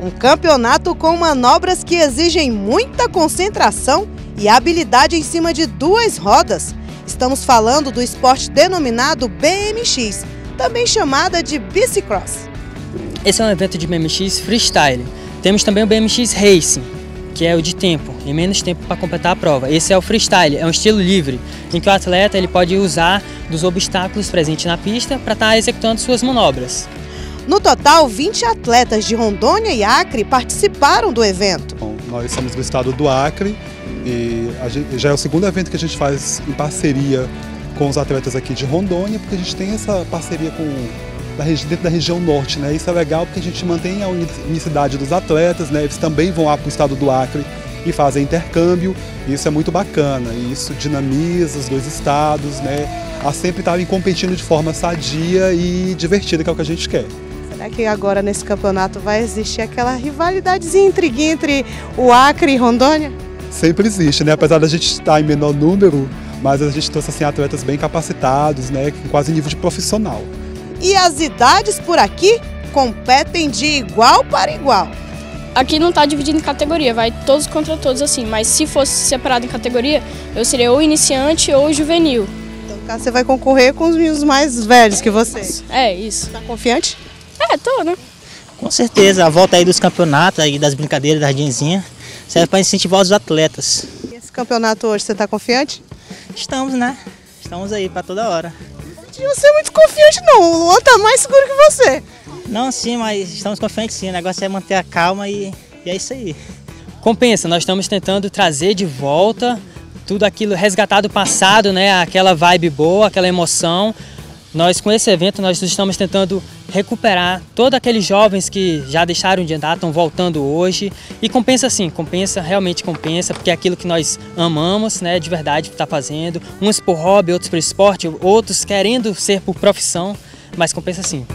Um campeonato com manobras que exigem muita concentração e habilidade em cima de duas rodas. Estamos falando do esporte denominado BMX, também chamada de bicicross. Esse é um evento de BMX freestyle. Temos também o BMX Racing, que é o de tempo, e menos tempo para completar a prova. Esse é o freestyle, é um estilo livre, em que o atleta ele pode usar dos obstáculos presentes na pista para estar tá executando suas manobras. No total, 20 atletas de Rondônia e Acre participaram do evento. Bom, nós somos do estado do Acre e gente, já é o segundo evento que a gente faz em parceria com os atletas aqui de Rondônia, porque a gente tem essa parceria com dentro da região norte, né? Isso é legal porque a gente mantém a unicidade dos atletas, né? Eles também vão lá para o estado do Acre e fazem intercâmbio. E isso é muito bacana. E isso dinamiza os dois estados, né? A sempre estarem competindo de forma sadia e divertida, que é o que a gente quer. Será que agora nesse campeonato vai existir aquela rivalidadezinha, intriguinha entre o Acre e Rondônia? Sempre existe, né? Apesar da gente estar em menor número, mas a gente trouxe assim, atletas bem capacitados, né? Com quase nível de profissional. E as idades por aqui competem de igual para igual. Aqui não está dividido em categoria, vai todos contra todos assim, mas se fosse separado em categoria, eu seria ou iniciante ou juvenil. Então, caso você vai concorrer com os meninos mais velhos que você. É, isso. Tá confiante? É, tô, né? Com certeza, a volta aí dos campeonatos, aí das brincadeiras, da jardinzinha, serve para incentivar os atletas. E esse campeonato hoje, você está confiante? Estamos, né? Estamos aí para toda hora. Você é muito confiante não, o Luan tá mais seguro que você. Não, sim, mas estamos confiantes sim, o negócio é manter a calma e, e é isso aí. Compensa, nós estamos tentando trazer de volta tudo aquilo, resgatar do passado, né? Aquela vibe boa, aquela emoção. Nós com esse evento nós estamos tentando recuperar todos aqueles jovens que já deixaram de andar, estão voltando hoje. E compensa sim, compensa, realmente compensa, porque é aquilo que nós amamos, né, de verdade, está fazendo. Uns por hobby, outros por esporte, outros querendo ser por profissão, mas compensa sim.